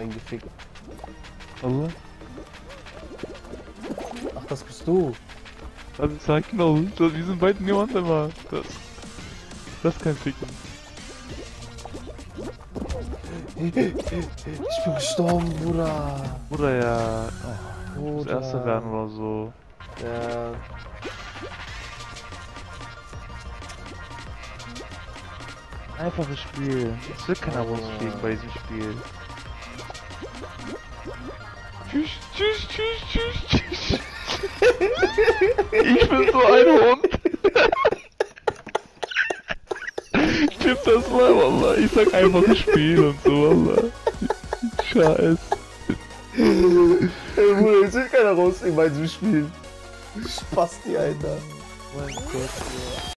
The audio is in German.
reingefickt. Allah. Ach, das bist du. Also sag genau, das, wir sind beide niemand immer. Das. Das ist kein Ficken. Ich bin gestorben, Bruder. Oder ja. Oh, das Bruder. erste werden oder so. Ja. Einfaches Spiel. Es wird keiner rausfliegen bei diesem Spiel. Tschüss, tschüss, tschüss, tschüss, tschüss. Ich bin so ein Hund. Stimmt das mal, Wallah. Ich sag einfaches Spiel und so, Wallah. Scheiß. Ey, Bruder, jetzt wird keiner rausfliegen bei diesem Spiel. Spasti, Alter. Mein Gott, ja.